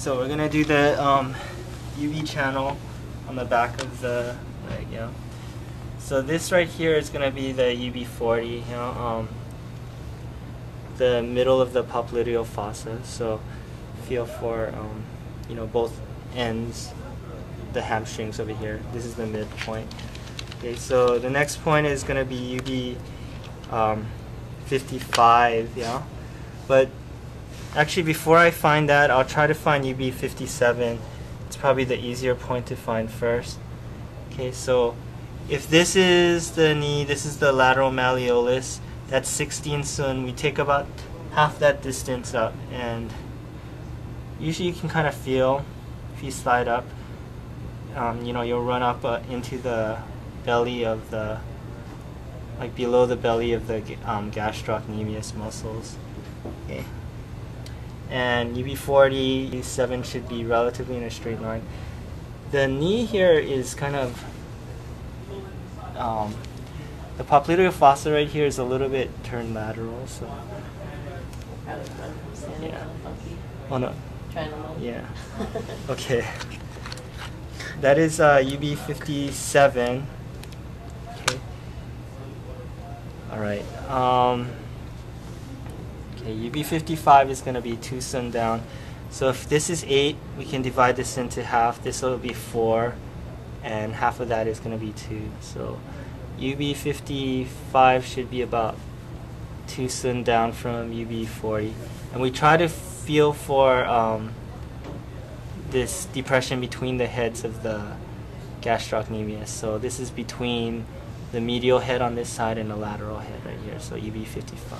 So we're gonna do the um, UB channel on the back of the leg, yeah. So this right here is gonna be the UB40, you know, um, the middle of the popliteal fossa. So feel for, um, you know, both ends, the hamstrings over here. This is the midpoint. Okay, so the next point is gonna be UB um, 55, yeah. But actually, before I find that, I'll try to find UB 57. It's probably the easier point to find first. Okay, so if this is the knee, this is the lateral malleolus, that's 16 sun. We take about half that distance up, and usually you can kind of feel if you slide up. Um, you know, you'll run up uh, into the belly of the like below the belly of the um, gastrocnemius muscles. Okay. And UB40, 7 should be relatively in a straight line. The knee here is kind of, um, the popliteal fossa right here is a little bit turned lateral, so. Yeah. Oh no. Yeah. Okay. That is uh, UB57. Okay. All right. Um, okay, UB55 is going to be 2 sun down. So if this is 8, we can divide this into half. This will be 4, and half of that is going to be 2. So UB55 should be about 2 sun down from UB40. And we try to feel for um, this depression between the heads of the gastrocnemius. So this is between the medial head on this side and the lateral head right here. So UB55.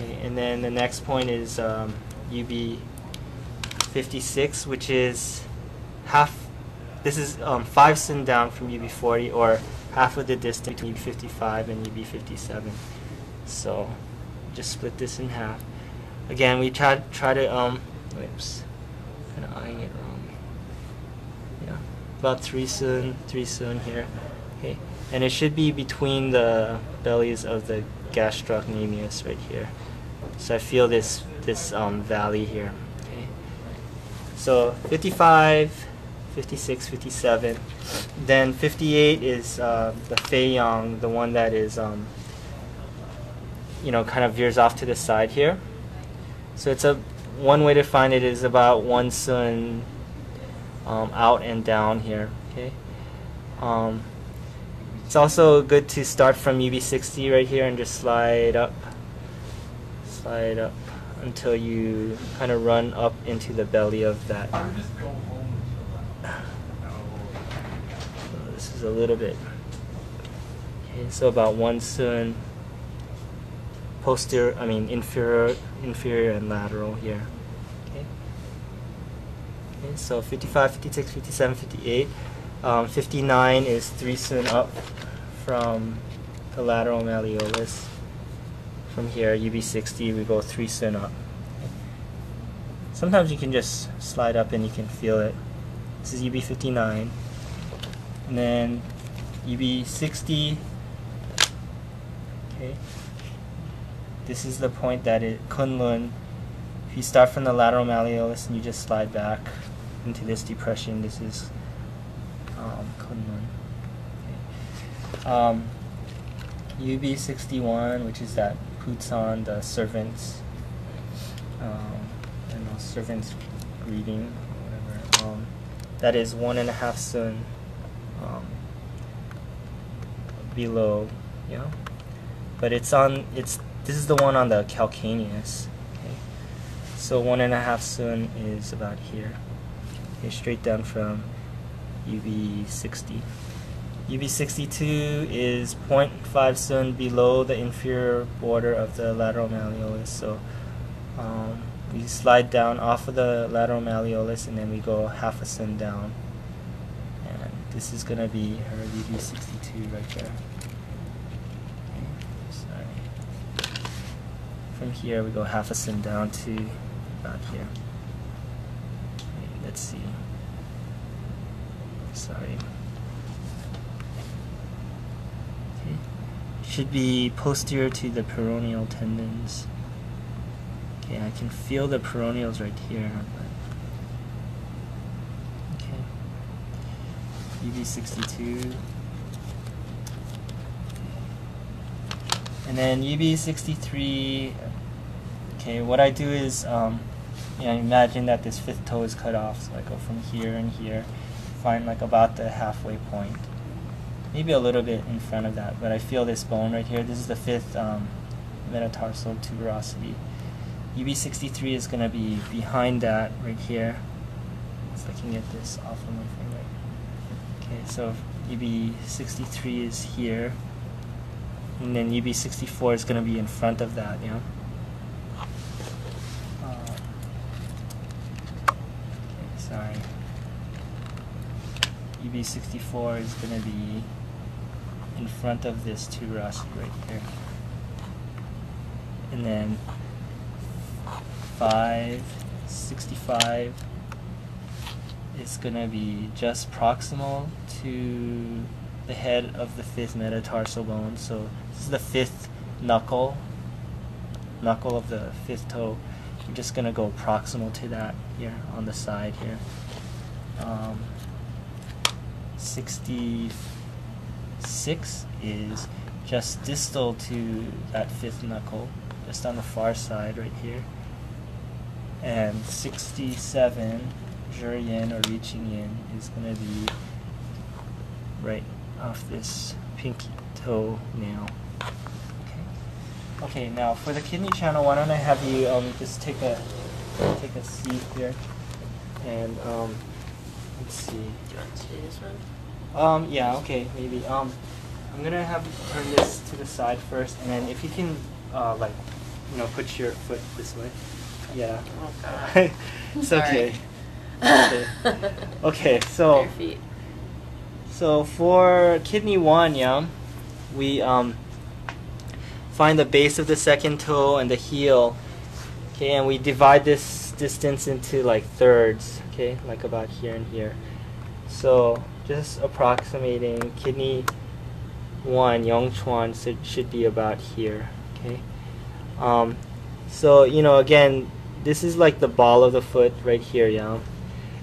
Okay, and then the next point is um, UB56, which is half. This is um, five sun down from UB40, or half of the distance between UB55 and UB57. So just split this in half. Again, we try try to um, oops, kind of eyeing it wrong Yeah, about three sun, three sun here. Okay, and it should be between the bellies of the gastrocnemius right here. So I feel this this um, valley here. Okay, so 55, 56, 57. Then 58 is uh, the Fei Yang, the one that is um, you know kind of veers off to the side here. So it's a one way to find it is about one sun um, out and down here. Okay. Um, it's also good to start from UB60 right here and just slide up, slide up until you kind of run up into the belly of that. So this is a little bit. Okay, so about one sun posterior, I mean inferior, inferior and lateral here. Okay, so 55, 56, 57, 58. Um, 59 is 3 sun up from the lateral malleolus. From here, UB60, we go 3 sun up. Sometimes you can just slide up and you can feel it. This is UB59. And then UB60. Okay. This is the point that it Kunlun. If you start from the lateral malleolus and you just slide back, into this depression. This is um, okay. um, UB61, which is that puts on the servant's, um, don't know, servant's greeting, whatever. Um, that is one and a half sun um, below, know. But it's on, it's, this is the one on the calcaneus. Okay. So one and a half sun is about here okay, straight down from UB60. UB62 is 0.5 sun below the inferior border of the lateral malleolus. So um, we slide down off of the lateral malleolus and then we go half a sun down. And this is going to be her UB62 right there. sorry. From here we go half a sun down to about here let's see. Sorry. Okay. Should be posterior to the peroneal tendons. Okay, I can feel the peroneals right here. But okay. UB62. And then UB63, okay, what I do is, um, you know, imagine that this fifth toe is cut off. So I go from here and here, find like about the halfway point. Maybe a little bit in front of that, but I feel this bone right here. This is the fifth um, metatarsal tuberosity. UB63 is going to be behind that right here. So I can get this off of my finger. Okay, so UB63 is here. And then UB64 is going to be in front of that, yeah? Um, okay, sorry. UB64 is going to be in front of this tuberosity right here. And then 5, 65 is going to be just proximal to the head of the fifth metatarsal bone. So this is the fifth knuckle, knuckle of the fifth toe. You're just going to go proximal to that here on the side here. Um, 66 is just distal to that fifth knuckle, just on the far side right here. And 67, Zhiyin or reaching in, is going to be right off this pinky toe nail. Okay. Okay. Now for the kidney channel, why don't I have you um, just take a take a seat here, and um, let's see. Do you want to do this one? Um, yeah, okay, maybe. Um, I'm gonna have you turn this to the side first, and then if you can, uh, like, you know, put your foot this way. Yeah. Oh god. it's okay. Okay. Okay, so so for kidney one, yeah, we um find the base of the second toe and the heel. Okay, and we divide this distance into like thirds. Okay, like about here and here. So just approximating kidney one, Yongquan should, should be about here. Okay. Um, so you know, again, this is like the ball of the foot right here. Yeah.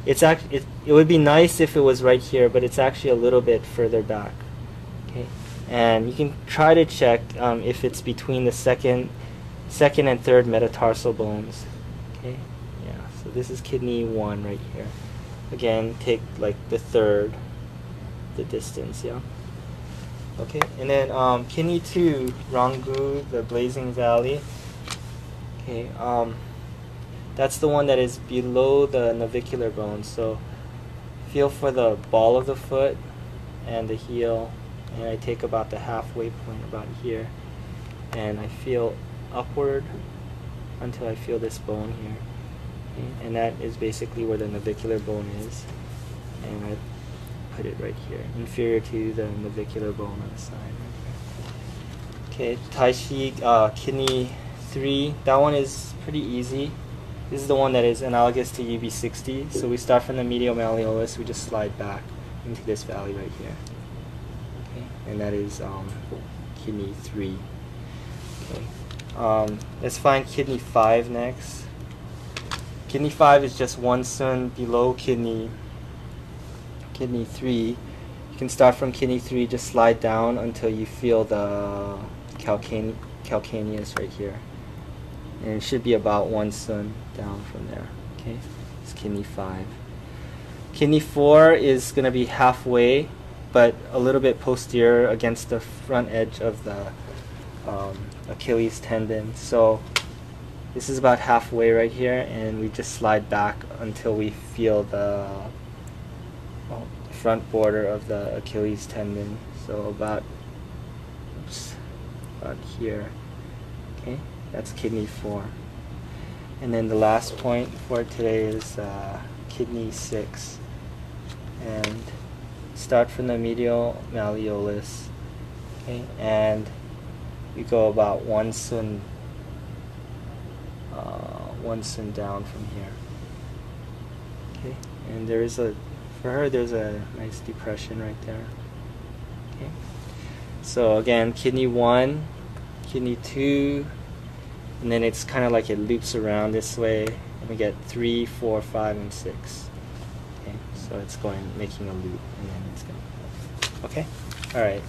It's actually it, it would be nice if it was right here, but it's actually a little bit further back. Okay. And you can try to check um, if it's between the second, second and third metatarsal bones. Okay. Yeah. So this is kidney one right here. Again, take like the third, the distance. Yeah. Okay, and then um, kidney two, Rangu, the Blazing Valley. Okay, um, that's the one that is below the navicular bone. So feel for the ball of the foot and the heel, and I take about the halfway point about here, and I feel upward until I feel this bone here. Okay, and that is basically where the navicular bone is, and I put it right here, inferior to the navicular bone on the side. Okay, Taixi uh, kidney three. That one is pretty easy. This is the one that is analogous to UB60. So we start from the medial malleolus, we just slide back into this valley right here. Okay, and that is um, kidney three. Okay, um, let's find kidney five next. Kidney five is just one sun below kidney kidney 3, you can start from kidney 3, just slide down until you feel the calcane calcaneus right here. And it should be about one sun down from there. Okay, it's kidney 5. Kidney 4 is going to be halfway, but a little bit posterior against the front edge of the um, Achilles tendon. So this is about halfway right here, and we just slide back until we feel the the front border of the Achilles tendon. So about, oops, about here. Okay, that's kidney four. And then the last point for today is uh, kidney six. And start from the medial malleolus. Okay, and we go about one sun, uh, one sun down from here. Okay, and there is a for her there's a nice depression right there okay so again kidney 1 kidney 2 and then it's kind of like it loops around this way, and we get three, four, five, and six. Okay, so it's going making a loop, and then it's going. Okay, all right.